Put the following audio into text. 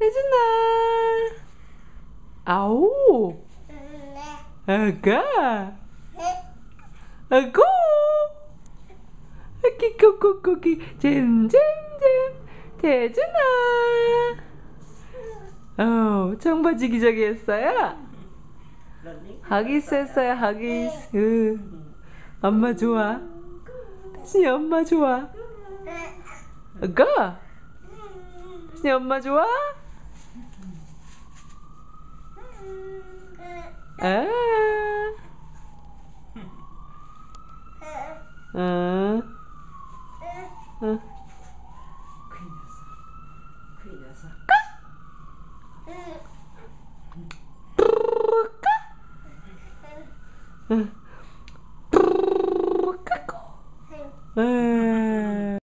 태준아. 아오. 아가. 아고. 아기 꼬꼬꼬기 잼잼잼 태준아. 어, 청바지 기저귀 했어요? 하기스 했어요, 하기스. 으. 엄마 좋아. 태준이 엄마 좋아. 아가. 태준이 엄마 좋아? 아. 어. 어. 큰일 났어. 응. 까꾸. 에.